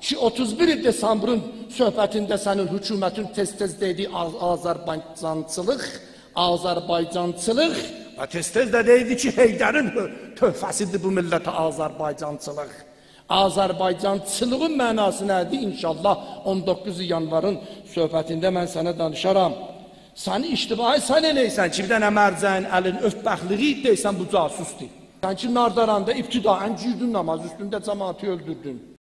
ki 31 desembrın söhbətində sənin hökumətin tez-tez dediyi Az- Azərbaycançılıq, Azərbaycançılıq və tez-tez də deyirdi ki, Heydərin hö- töhfəsidir bu millətə Azərbaycançılıq. Azərbaycançılığın mənası nədir? İnşallah 19 yanvarın söhbətində mən sənə danışaram. Səni iştibai sən eləysən ki, bir dənə mərcəyin əlin öfbəxliyi deysən bu casusdur. Sən ki, Nardaranda ibtidaən girdin namaz üstündə cəmaatı öldürdün.